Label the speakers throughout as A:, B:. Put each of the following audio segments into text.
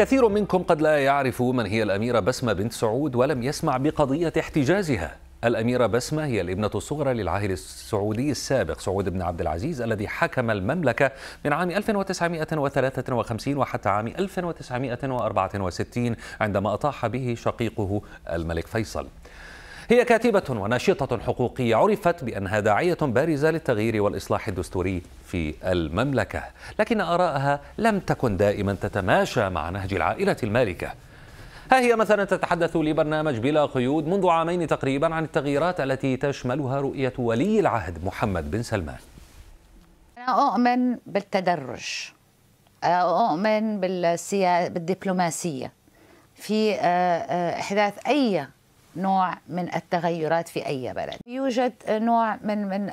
A: كثير منكم قد لا يعرف من هي الأميرة بسمة بنت سعود ولم يسمع بقضية احتجازها. الأميرة بسمة هي الابنة الصغرى للعاهل السعودي السابق سعود بن عبد العزيز الذي حكم المملكة من عام 1953 وحتى عام 1964 عندما أطاح به شقيقه الملك فيصل. هي كاتبة وناشطة حقوقية عرفت بأنها داعية بارزة للتغيير والإصلاح الدستوري في المملكة لكن آراءها لم تكن دائما تتماشى مع نهج العائلة المالكة. ها هي مثلا تتحدث لبرنامج بلا قيود منذ عامين تقريبا عن التغييرات التي تشملها رؤية ولي العهد محمد بن سلمان.
B: أنا أؤمن بالتدرج. أؤمن بالسيا... بالدبلوماسية. في إحداث أي نوع من التغيرات في أي بلد. يوجد نوع من من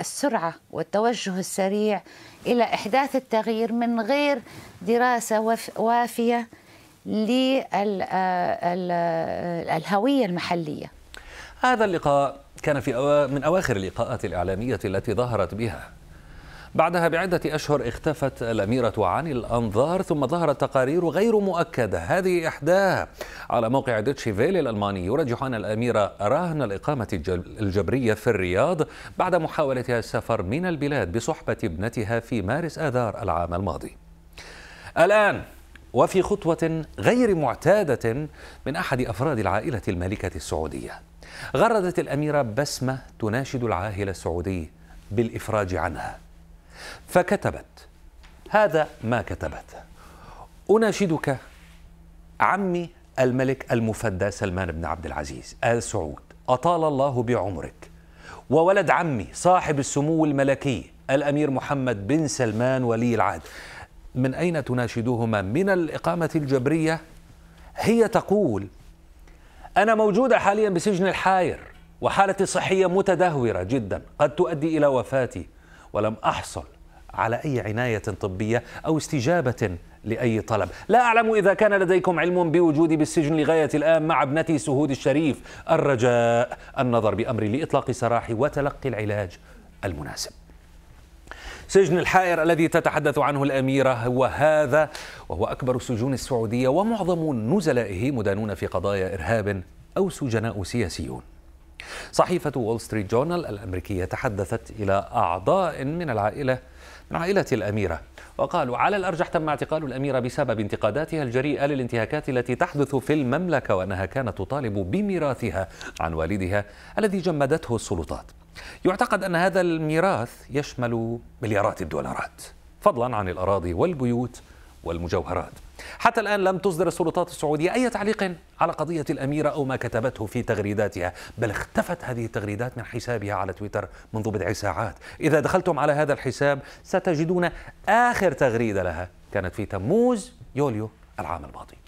B: السرعة والتوجه السريع إلى إحداث التغيير من غير دراسة وافية للهويه المحلية.
A: هذا اللقاء كان في من أواخر اللقاءات الإعلامية التي ظهرت بها. بعدها بعدة أشهر اختفت الأميرة عن الأنظار ثم ظهرت تقارير غير مؤكدة. هذه إحداها على موقع ديتشي فيلي الألماني. يرجح أن الأميرة راهن الإقامة الجبرية في الرياض بعد محاولتها السفر من البلاد بصحبة ابنتها في مارس آذار العام الماضي. الآن وفي خطوة غير معتادة من أحد أفراد العائلة المالكة السعودية. غردت الأميرة بسمة تناشد العاهل السعودي بالإفراج عنها. فكتبت. هذا ما كتبت. أناشدك عمي الملك المفدى سلمان بن عبد العزيز آل سعود أطال الله بعمرك. وولد عمي صاحب السمو الملكي الأمير محمد بن سلمان ولي العهد. من أين تناشدهما؟ من الإقامة الجبرية؟ هي تقول أنا موجودة حاليا بسجن الحاير وحالتي الصحية متدهورة جدا. قد تؤدي إلى وفاتي. ولم أحصل على أي عناية طبية أو استجابة لأي طلب. لا أعلم إذا كان لديكم علم بوجودي بالسجن لغاية الآن مع ابنتي سهود الشريف. الرجاء النظر بأمري لإطلاق سراحي وتلقي العلاج المناسب. سجن الحائر الذي تتحدث عنه الأميرة هو هذا وهو أكبر السجون السعودية ومعظم نزلائه مدانون في قضايا إرهاب أو سجناء سياسيون. صحيفة وول ستريت جورنال الأمريكية تحدثت إلى أعضاء من العائلة من عائلة الأميرة وقالوا على الأرجح تم اعتقال الأميرة بسبب انتقاداتها الجريئة للانتهاكات التي تحدث في المملكة وأنها كانت تطالب بميراثها عن والدها الذي جمدته السلطات. يعتقد أن هذا الميراث يشمل مليارات الدولارات فضلا عن الأراضي والبيوت والمجوهرات. حتى الآن لم تصدر السلطات السعودية أي تعليق على قضية الأميرة أو ما كتبته في تغريداتها. بل اختفت هذه التغريدات من حسابها على تويتر منذ بضع ساعات. إذا دخلتم على هذا الحساب ستجدون آخر تغريدة لها كانت في تموز يوليو العام الماضي.